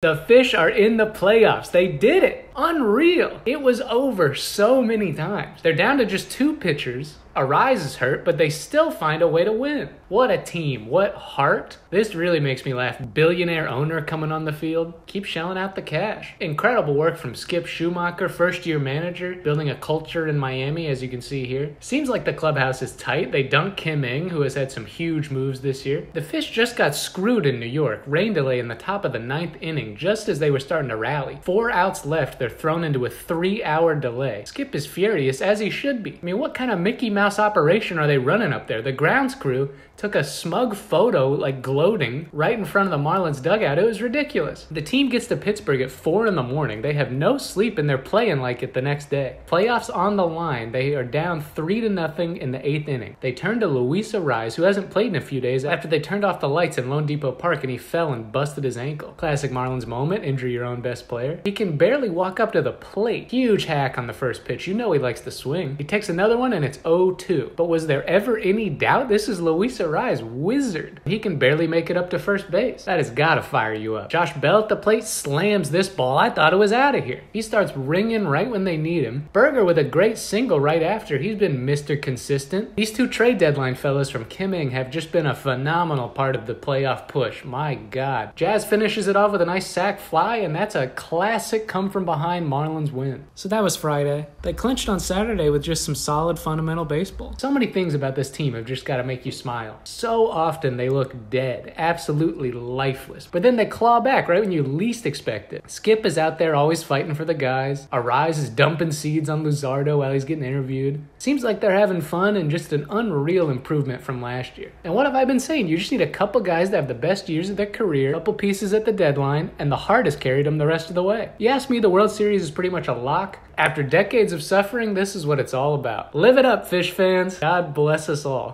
The fish are in the playoffs. They did it. Unreal. It was over so many times. They're down to just two pitchers. Arraez is hurt, but they still find a way to win. What a team. What heart. This really makes me laugh. Billionaire owner coming on the field. Keep shelling out the cash. Incredible work from Skip Schumaker, first year manager, building a culture in Miami, as you can see here. Seems like the clubhouse is tight. They dunk Kim Ng, who has had some huge moves this year. The Fish just got screwed in New York. Rain delay in the top of the ninth inning, just as they were starting to rally. Four outs left. They're thrown into a three hour delay. Skip is furious, as he should be. I mean, what kind of Mickey Mouse operation are they running up there? The grounds crew took a smug photo, like gloating, right in front of the Marlins dugout. It was ridiculous. The team gets to Pittsburgh at 4 in the morning. They have no sleep and they're playing like it the next day. Playoffs on the line. They are down 3 to nothing in the eighth inning. They turn to Luis Arraez, who hasn't played in a few days, after they turned off the lights in loanDepot Park and he fell and busted his ankle. Classic Marlins moment, injure your own best player. He can barely walk up to the plate. Huge hack on the first pitch. You know he likes to swing. He takes another one and it's 0-2. But was there ever any doubt? This is Luis Arraez, wizard. He can barely make it up to first base. That has got to fire you up. Josh Bell at the plate slams this ball. I thought it was out of here. He starts ringing right when they need him. Burger with a great single right after. He's been Mr. Consistent. These two trade deadline fellas from Kim Ng have just been a phenomenal part of the playoff push. My God. Jazz finishes it off with a nice sac fly, and that's a classic come from behind Marlins win. So that was Friday. They clinched on Saturday with just some solid fundamental baseball. So many things about this team have just got to make you smile. So often they look dead, absolutely lifeless. But then they claw back right when you least expect it. Skip is out there always fighting for the guys. Arraez is dumping seeds on Luzardo while he's getting interviewed. Seems like they're having fun and just an unreal improvement from last year. And what have I been saying? You just need a couple guys that have the best years of their career, a couple pieces at the deadline, and the heart has carried them the rest of the way. You ask me, the World Series is pretty much a lock. After decades of suffering, this is what it's all about. Live it up, fish fans. God bless us all.